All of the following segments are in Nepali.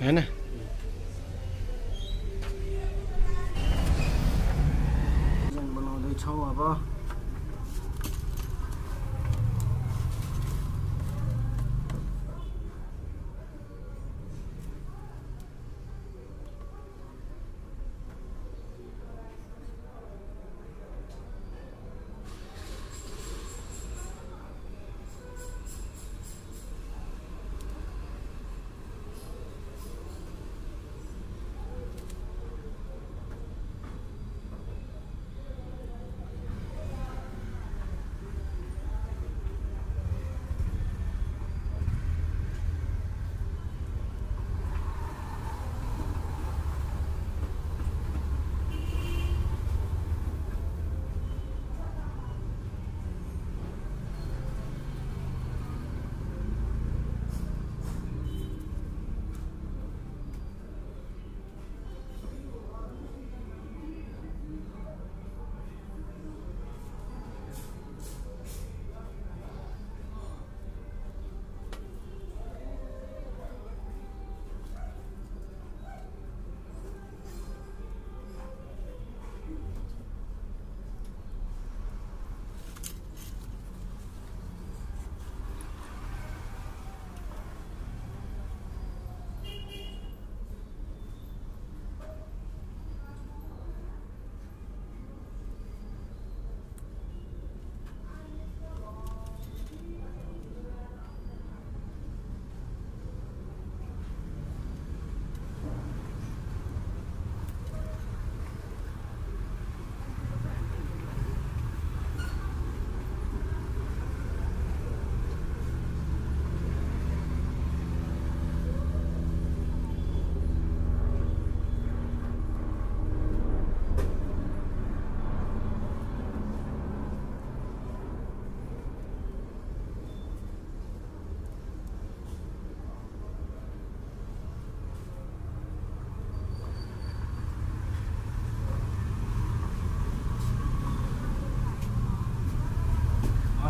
होइन बनाउँदैछौँ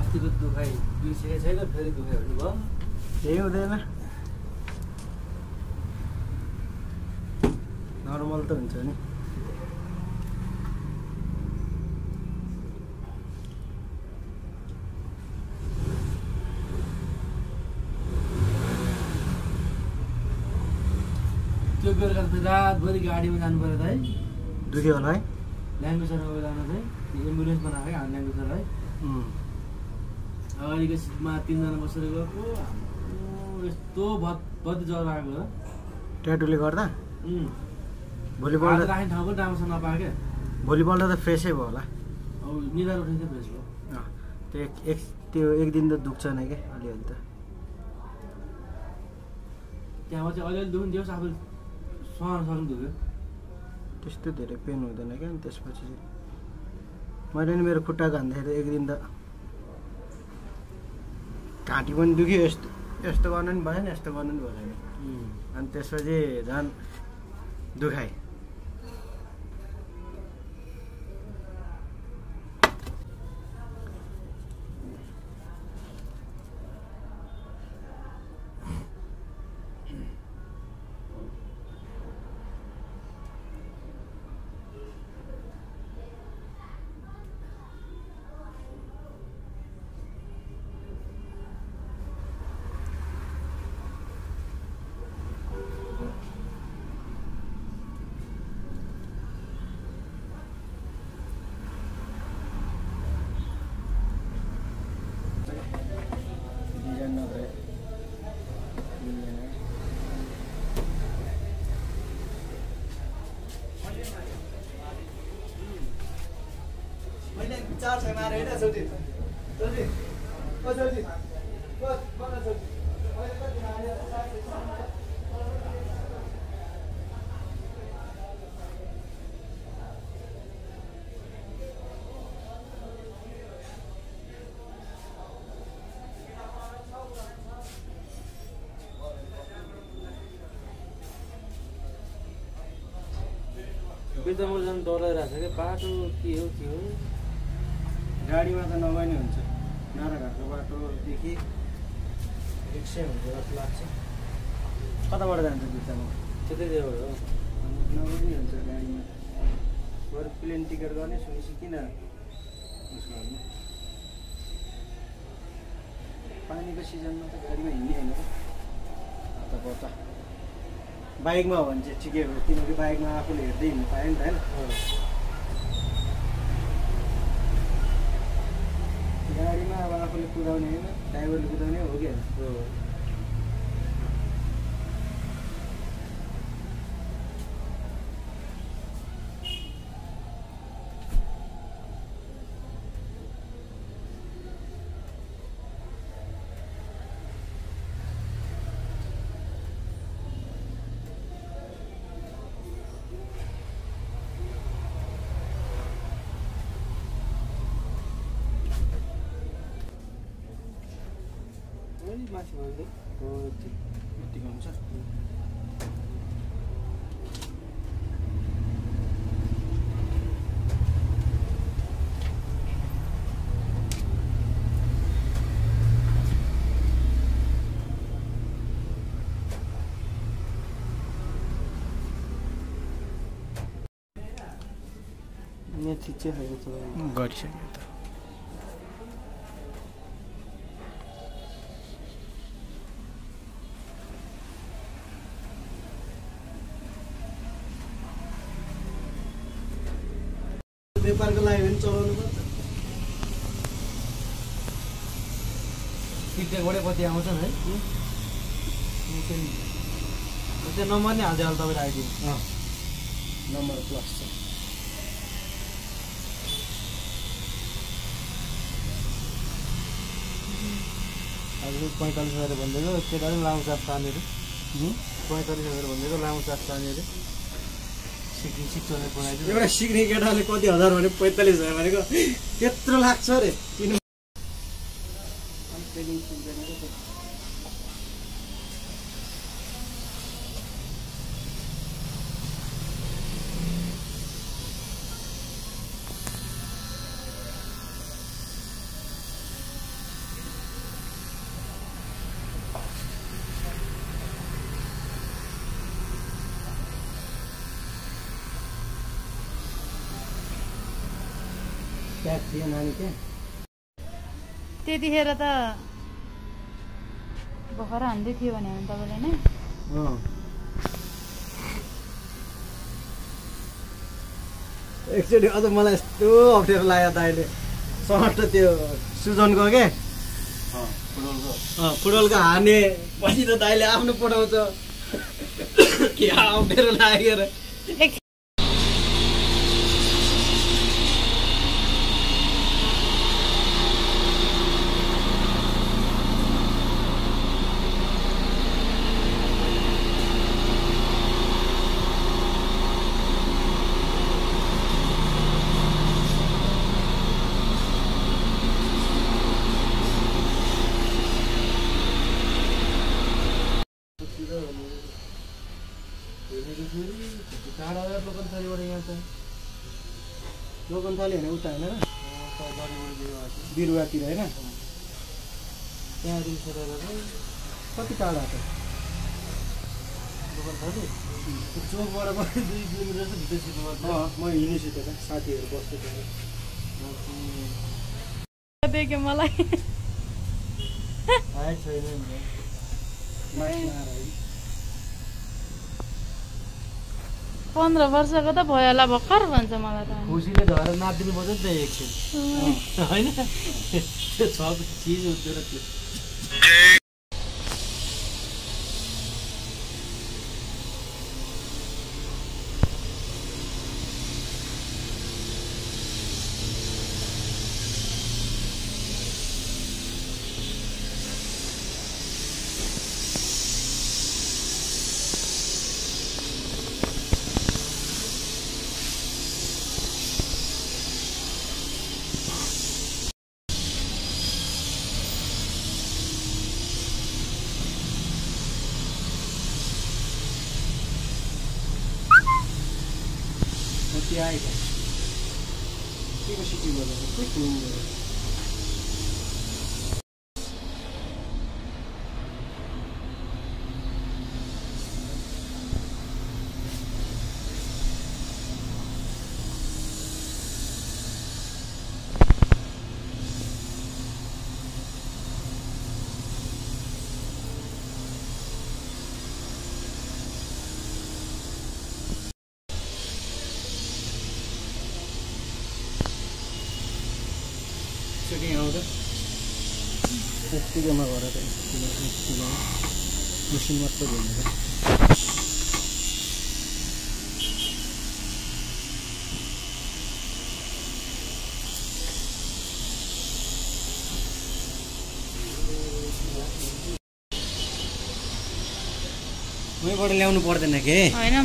अस्तिको दुखाइ बिर्सेको छैन फेरि दुखाइ हुनुभयो केही हुँदैन नर्मल त हुन्छ नि। त्यो बेलुका त रातभरि गाडीमा जानु पऱ्यो त है। दुख्यो होला है। ल्याङ्गुसरमा बेलामा चाहिँ एम्बुलेन्स बनाएको हामी ल्याङ्गुसर है। अगाडिको सिटमा तिनजना बसेर गएको। यस्तो भत बत्ती ज्वरो आएको ट्याटुले गर्दा। भोलिपल्ट राख्ने ठाउँ पनि राम्रोसँग नपाएको क्या। भोलिपल्ट त फ्रेसै भयो होला। अब निधार उठाइन्छ फ्रेस भयो। त्यो एक एक त्यो एक दिन त दुख्छ नै क्या अलिअलि त। त्यहाँबाट चाहिँ अलिअलि दुख्नु दियोस् आफू सहन सक्नु दुख्यो। त्यस्तो धेरै पेन हुँदैन क्या त्यसपछि मैले नि मेरो खुट्टा घान्दाखेरि एक दिन त घाँटी पनि दुख्यो यस्तो यस्तो गर्नु नि भएन यस्तो गर्नु नि भएन। अनि त्यसपछि झन् दुखाइ डिजाइन नभए मिल्दैन मैले चार छ मारे होइन छोटी छोटी ओ डराइरहेको छ क्या बाटो के हो के हो गाडीमा त नगए नि हुन्छ। नाराघाटको बाटोदेखि रिक्सै हुन्छ जस्तो लाग्छ। कताबाट जान्छ जुत्तामा त्यतैतिर हो। नगरी हुन्छ गाडीमा। बरु प्लेन टिकट गर्ने सुनेपछि किन उस गर्नु पानीको सिजनमा त गाडीमा हिँड्ने होइन त बाइकमा हो भने चाहिँ ठिकै हो किनकि बाइकमा आफूले हेर्दै हिँड्नु पायो नि त होइन ड्राइवर लुकदावने हो गया। तो गाडीमा अब आफूले कुदाउने होइन ड्राइभरले कुदाउने हो कि होइन माथि भन्दै हो यतिको हुन्छ यहाँ ठिक चाहिँ खाएको छ गरिसक्यो त व्यापारको लागि पनि चलाउनु पर्छ टिकटकबाटै कति आउँछन् है? त्यो नम्बर नै हालिदियो होला तपाईँले आइदिनु। नम्बर प्लस छ। हजुर पैँतालिस हजार भनिदिएको केटा पनि लामो चार्ज तानेर पैँतालिस हजार भनिदिएको लामो चार्ज तानेर सिक्ने सिक्छ एउटा सिक्ने केटाले कति हजार भने पैँतालिस हजार भनेको त्यत्रो लाग्छ अरे किन प्याक थियो नानी त्यहाँ त्यतिखेर त भर्खर हान्दै थियो भने तपाईँले नै अँ। एकचोटि अझ मलाई यस्तो अप्ठ्यारो लाग्यो त अहिले। सर्ट त्यो सुजनको के? अँ, फुटबलको। हाने पछि त दाइले आफ्नो पठाउँछ। के अप्ठ्यारो लाग्यो थरीबाट यहाँ छ लोकन थाली होइन उता होइन बिरुवातिर होइन? त्यहाँदेखि छोडेर चाहिँ कति टाढा छ? चोकबाट पनि दुई किलोमिटर छ भित्र म हिँडिसु त साथीहरू बस्छु देख्यो मलाई। छैन नि माथि आएर है। पन्ध्र वर्षको त भयो होला भर्खर भन्छ मलाई त। खुसीले झरेर नाचिदिनु पर्छ नि त एकछिन होइन? त्यो छ चिज हुँदैन त्यो। कति आयो त के को सिटी बोलेको के ठुलो बोलेको सेटिङ यत्तिकैमा गरेर यत्तिकै यत्तिकै मेसिन मात्रै घुमेर उहीँबाट ल्याउनु पर्दैन के होइन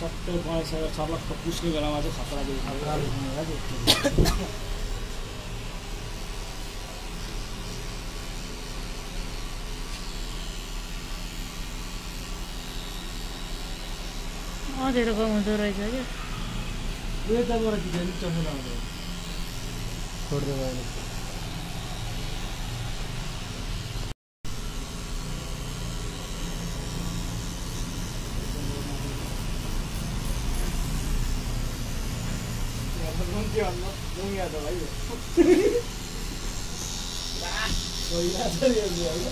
चट्टै बनाइसकेर छर्लक्क पुस्ने बेलामा चाहिँ खतरा अँध्यारो हुँदो रहेछ क्या आउँछ छोड्दै गयो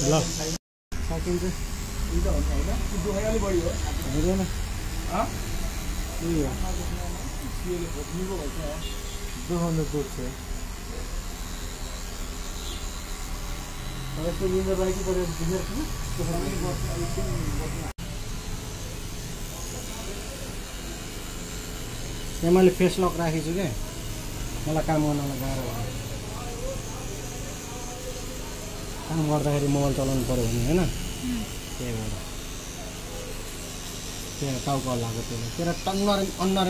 ल सकिन्छ हुँदैन उयो दुखाउनु दुख्छ यहाँ मैले फेस लक राखेको छु क्या मलाई काम गर्नलाई गाह्रो भयो काम गर्दाखेरि मोबाइल चलाउनु पऱ्यो भने होइन? त्यही भएर। त्यही भएर टाउको हल्लाएको त्यसले तेरो टन्नर अन्नर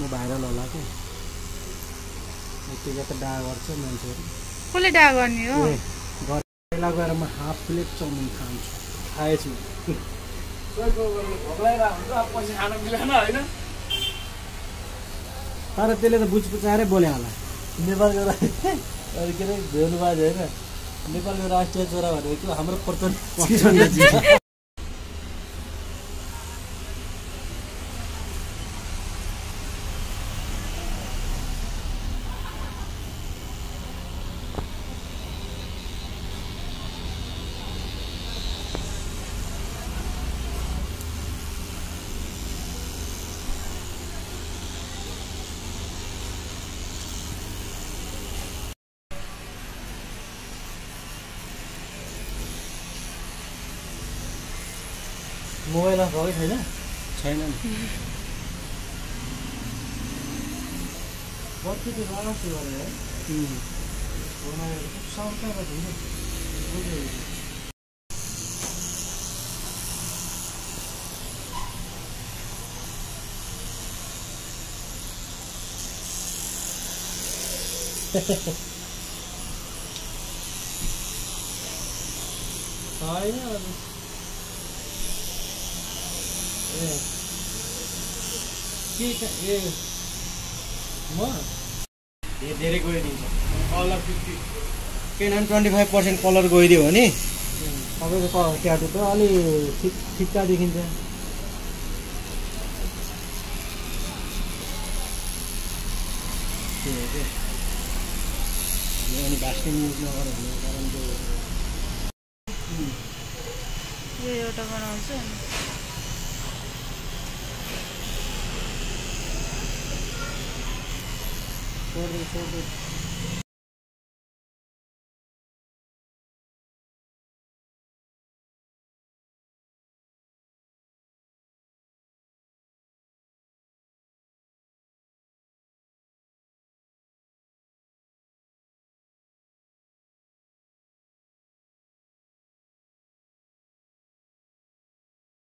म भाइरल होला क्या यतिको त डा गर्छ मान्छेहरू। कसले डा गर्ने हो? बेला गएर म हाफ प्लेट चाउमिन खान्छु। खाएछु। तर त्यसले त बुझपुचाएरै बोले होला। नेपालको के अरे भेनुबाज होइन। नेपालको राष्ट्रिय चरा भनेको हाम्रो प्रचण्ड मोबाइल अफ भएकै छैन छैन नि बत्ती त राम्रोसित गरेर है उम्. साउन्ड कहाँ गर्छ छैन अब ए के ए म धे- धेरै गइदिन्छ। Colour fifty. Ten and twenty five percent colour गइदियो भने तपाईँको ट्याटु त अलि ठिक ठिक्का देखिन्छ। अनि कारण त्यो एउटा बनाउँछु अनि छोड्दै छोड्दै